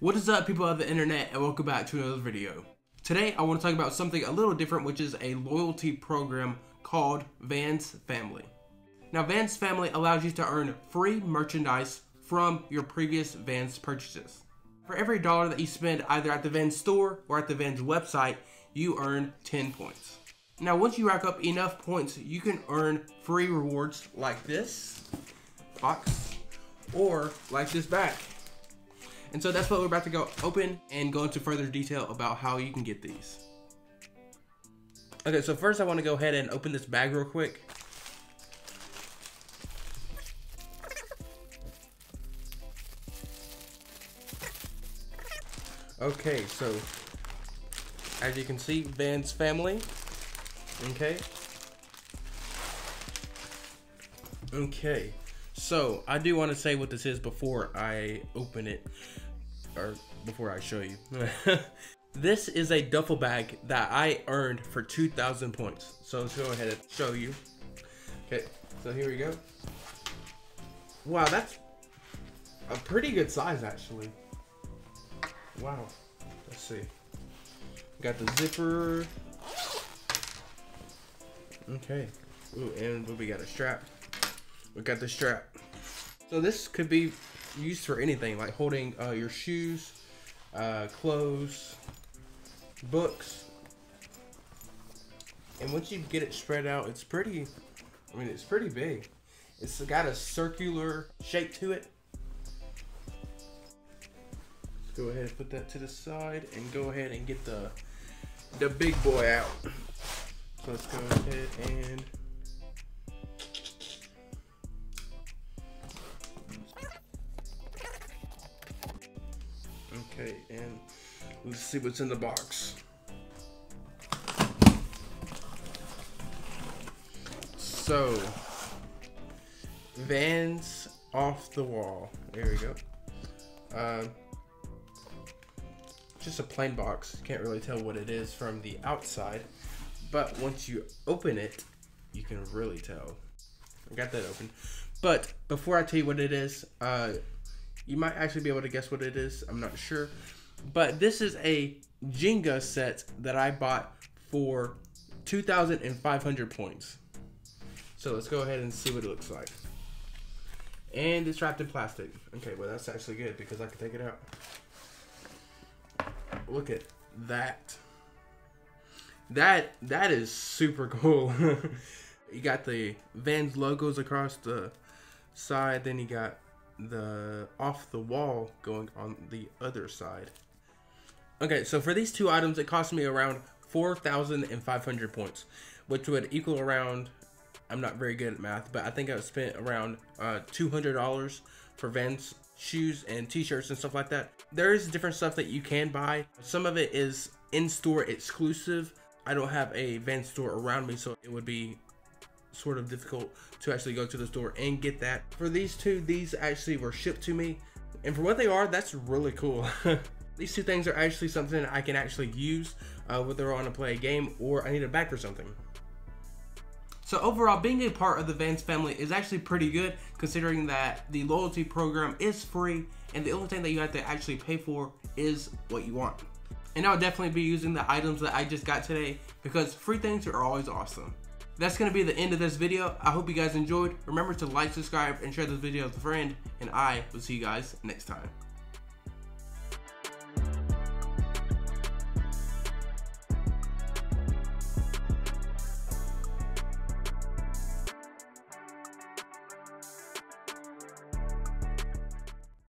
What is up people of the internet and welcome back to another video. Today I want to talk about something a little different which is a loyalty program called Vans Family. Now Vans Family allows you to earn free merchandise from your previous Vans purchases. For every dollar that you spend either at the Vans store or at the Vans website, you earn 10 points. Now once you rack up enough points, you can earn free rewards like this box or like this bag. And so that's what we're about to go open and go into further detail about how you can get these. Okay, so first I want to go ahead and open this bag real quick. Okay, so as you can see, Vans family. Okay. Okay. So I do want to say what this is before I open it, or before I show you. this is a duffel bag that I earned for 2,000 points. So let's go ahead and show you. Okay, so here we go. Wow, that's a pretty good size actually. Wow, let's see. Got the zipper. Okay. Ooh, and we got a strap. Got the strap. So this could be used for anything, like holding uh, your shoes, uh, clothes, books. And once you get it spread out, it's pretty, I mean, it's pretty big. It's got a circular shape to it. Let's go ahead and put that to the side and go ahead and get the, the big boy out. So let's go ahead and Okay, and let's see what's in the box. So, Vans off the wall. There we go. Um, just a plain box. Can't really tell what it is from the outside, but once you open it, you can really tell. I got that open. But before I tell you what it is, uh, you might actually be able to guess what it is. I'm not sure. But this is a Jenga set that I bought for 2,500 points. So let's go ahead and see what it looks like. And it's wrapped in plastic. Okay, well that's actually good because I can take it out. Look at that. That that is super cool. you got the Vans logos across the side, then you got the off the wall going on the other side. Okay, so for these two items, it cost me around 4,500 points, which would equal around, I'm not very good at math, but I think I spent around uh, $200 for Vans shoes and t-shirts and stuff like that. There is different stuff that you can buy. Some of it is in-store exclusive. I don't have a Vans store around me, so it would be sort of difficult to actually go to the store and get that. For these two, these actually were shipped to me. And for what they are, that's really cool. these two things are actually something I can actually use uh, whether I want to play a game or I need a back for something. So overall, being a part of the Vans family is actually pretty good considering that the loyalty program is free and the only thing that you have to actually pay for is what you want. And I'll definitely be using the items that I just got today because free things are always awesome that's going to be the end of this video. I hope you guys enjoyed. Remember to like, subscribe, and share this video with a friend. And I will see you guys next time.